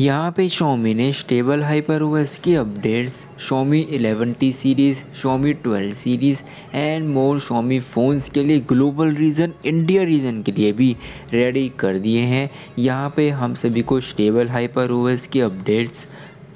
यहाँ पे शोमी ने स्टेबल हाइपर ओएस की updates Xiaomi 11T series Xiaomi 12 series and more Xiaomi phones के लिए ग्लोबल रीजन इंडिया रीजन के लिए भी रेडी कर दिए हैं। यहाँ पे हम सभी को स्टेबल हाइपर ओएस की अपडेट्स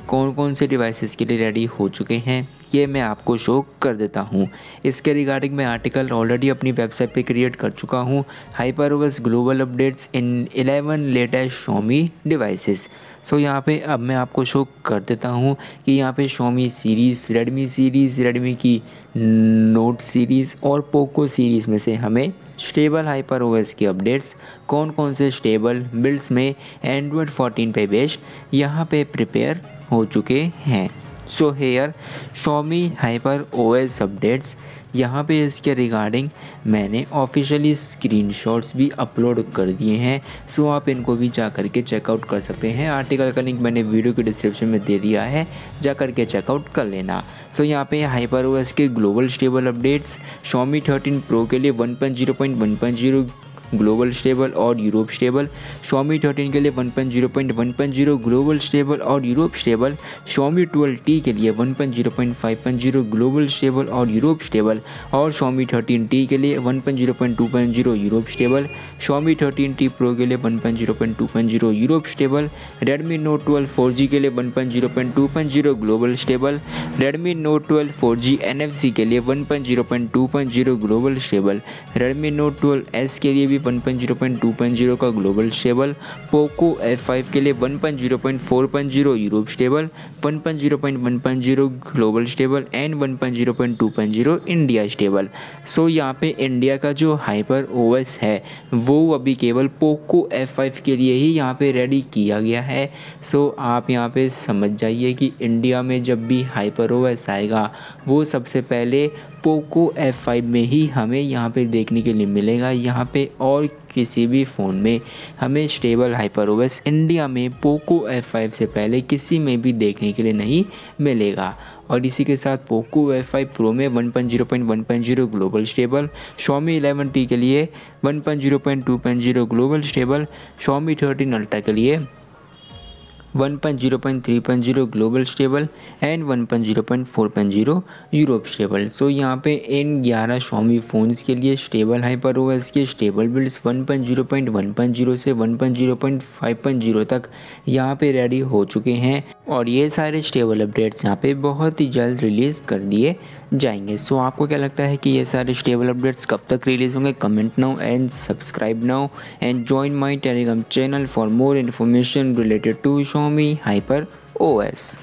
कौन कौन से डिवाइसेस के लिए रेडी हो चुके हैं, ये मैं आपको शो कर देता हूँ। इसके रिगार्डिंग मैं आर्टिकल ऑलरेडी अपनी वेबसाइट पे क्रिएट कर चुका हूँ। Hyperverse global updates in 11 latest Xiaomi devices so यहाँ पे अब मैं आपको शो कर देता हूँ कि यहाँ पे Xiaomi series Redmi series Redmi की नोट सीरीज़ और पोको सीरीज़ में से हमें स्टेबल हाइपर ओएस की अपडेट्स कौन कौन से स्टेबल बिल्ड्स में एंड्रॉयड 14 पे बेस्ड यहाँ पे प्रिपेयर हो चुके हैं। So here Xiaomi hyper OS updates यहाँ पे इसके रिगार्डिंग मैंने ऑफिशियली स्क्रीनशॉट्स भी अपलोड कर दिए हैं। सो आप इनको भी जा कर के चेकआउट कर सकते हैं। आर्टिकल का लिंक मैंने वीडियो के डिस्क्रिप्शन में दे दिया है। जा कर के चेकआउट कर लेना। सो यहाँ पे हाइपर ओएस के global stable updates Xiaomi thirteen pro के लिए one point zero point one point zero global stable और यूरोप स्टेबल शॉमी थर्टीन के लिए one point zero point one point zero global stable और Europe stable Xiaomi twelve T के लिए one point zero point five point zero global stable और Europe stable और Xiaomi thirteen T के लिए one point zero point two point zero Europe stable Xiaomi thirteen T pro के लिए one point zero point two point zero Europe stable Redmi note twelve four G के लिए one point zero point two point zero global stable Redmi note twelve four G N F C के लिए one point zero point two point zero global stable Redmi note twelve S के लिए भी one point zero point 2.0 का global stable, Poco F5 के लिए 1.0.4.0 Europe stable 1.0.1.0 global stable and 1.0.2.0 India stable. So यहाँ पे इंडिया का जो हाइपर ओएस है, वो अभी केवल पोको F5 के लिए ही यहाँ पे रेडी किया गया है। सो आप यहाँ पे समझ जाइए कि इंडिया में जब भी हाइपर ओएस आएगा, वो सबसे पहले पोको F5 में ही हमें यहाँ पे देखने के लिए मिलेगा। यहाँ पे और किसी भी फ़ोन में हमें स्टेबल हाइपर ओएस इंडिया में पोको F5 से पहले किसी में भी देखने के लिए नहीं मिलेगा। और इसी के साथ पोको F5 प्रो में 1.0.1.0 ग्लोबल स्टेबल शॉमी 11T के लिए 1.0.2.0 ग्लोबल स्टेबल शॉमी 13 अल्ट्रा के लिए 1.0.3.0 global stable and 1.0.4.0 Europe stable so यहाँ पे इन 11 शॉमी फ़ोन्स के लिए स्टेबल हाइपर ओएस के स्टेबल बिल्ड्स 1.0.1.0 से 1.0.5.0 तक यहाँ पे रेडी हो चुके हैं। और ये सारे स्टेबल अपडेट्स यहाँ पे बहुत ही जल्द रिलीज़ कर दिए जाएँगे सो आपको क्या लगता है कि ये सारे स्टेबल अपडेट्स कब तक रिलीज़ होंगे comment now and subscribe now and join my Telegram channel for more information related to Xiaomi hyper OS.